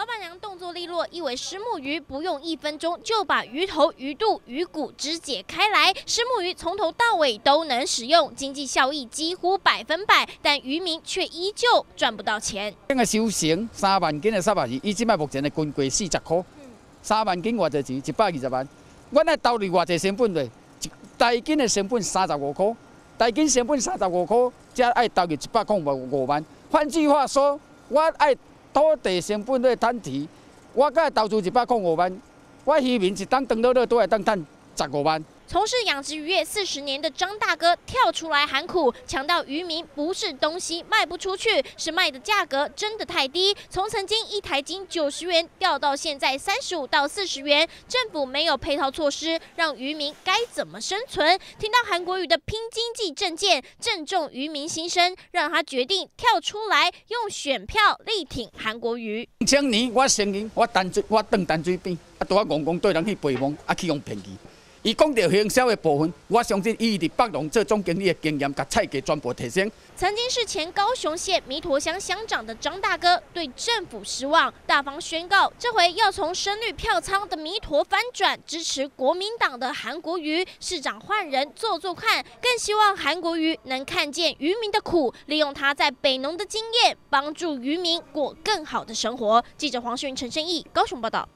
老板娘动作利落，一尾石木鱼不用一分钟就把鱼头、鱼肚、鱼骨肢解开来，石木鱼从头到尾都能使用，经济效益几乎百分百，但渔民却依旧赚不到钱。这个收成三万斤的沙巴鱼，以即卖目前的均贵四十块，三万斤偌济钱？一百二十万。我那投入偌济成本嘞？一大斤的成本三十五块，大斤成本三十五块，才爱投入一百块五五万。换句话说，我爱。土地成本咧摊提，我甲投资一百零五万，我渔民一当当了了都会当赚十五万。从事养殖渔业四十年的张大哥跳出来喊苦，强调渔民不是东西卖不出去，是卖的价格真的太低。从曾经一台斤九十元掉到现在三十五到四十元，政府没有配套措施，让渔民该怎么生存？听到韩国瑜的拼经济政见，正中渔民心声，让他决定跳出来用选票力挺韩国瑜。前年我承认我淡水我水边，啊，拄啊戆戆对人去啊去用骗去。伊讲到营销的部分，我相信伊伫北农做总经理的经验，甲菜价全部提升。曾经是前高雄县弥陀乡乡长的张大哥，对政府失望，大方宣告，这回要从深绿票仓的弥陀翻转，支持国民党的韩国瑜市长换人做做看，更希望韩国瑜能看见渔民的苦，利用他在北农的经验，帮助渔民过更好的生活。记者黄旭云、陈胜义高雄报道。